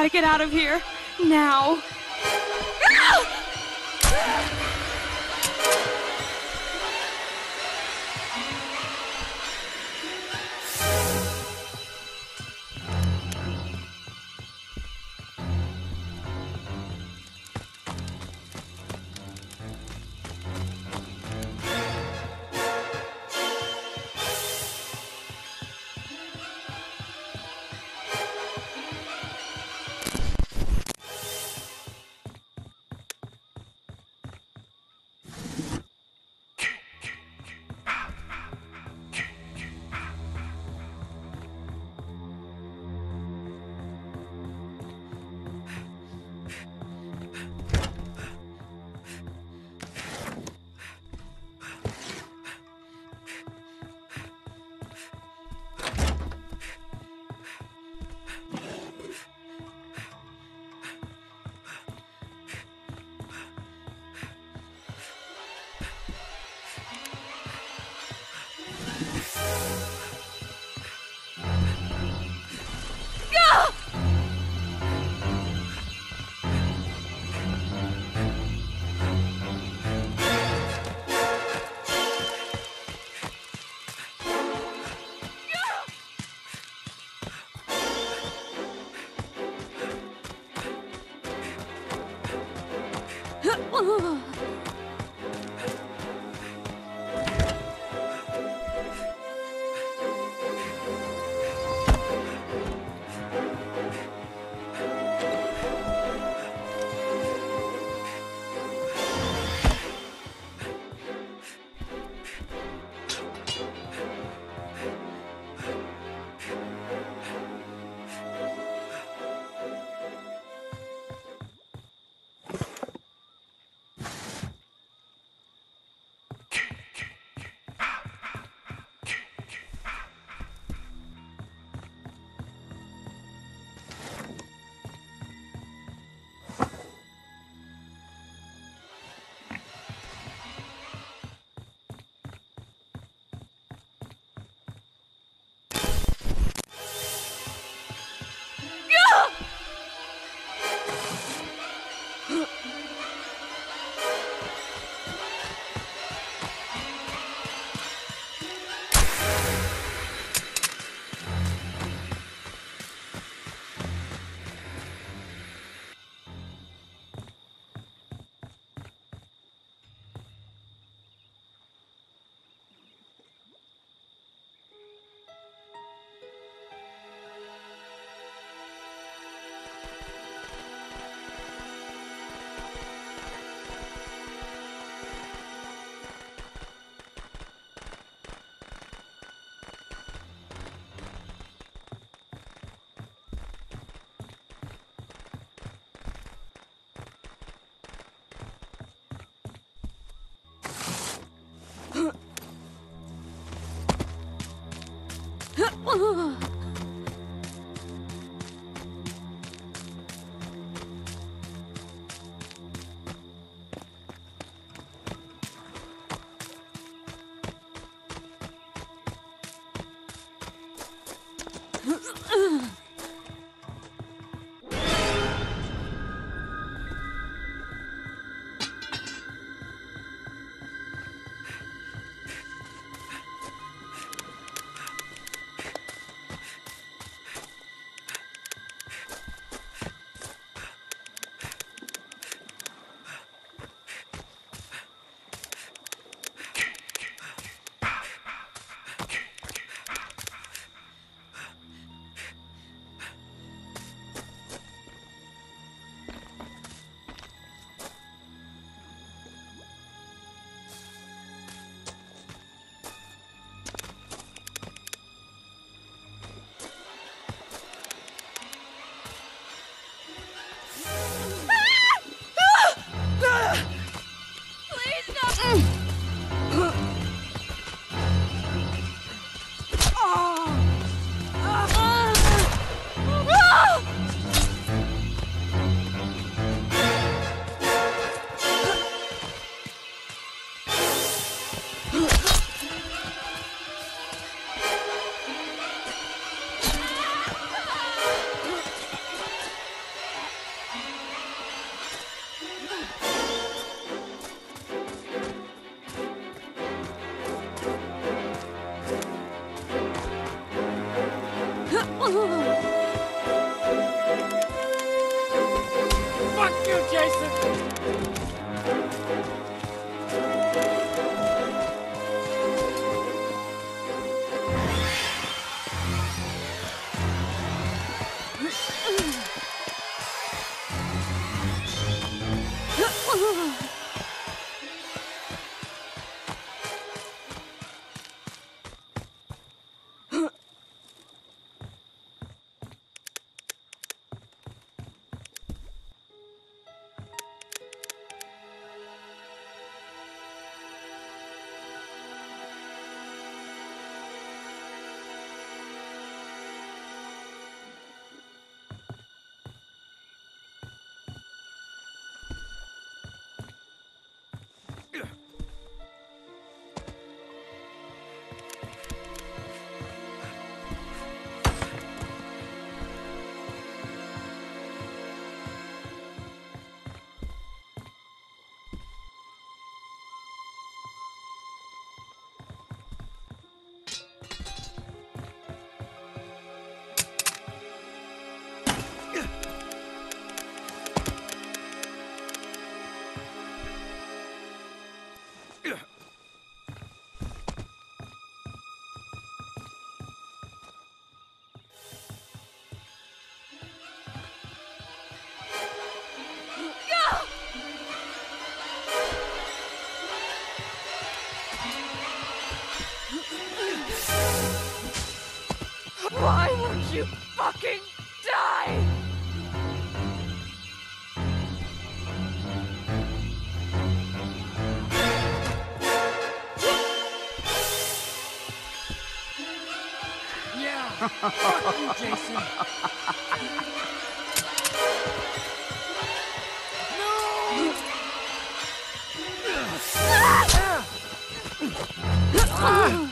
gotta get out of here. Now. 不，Ugh! Fuck you fucking die! Yeah, fuck you, Jason. Ah!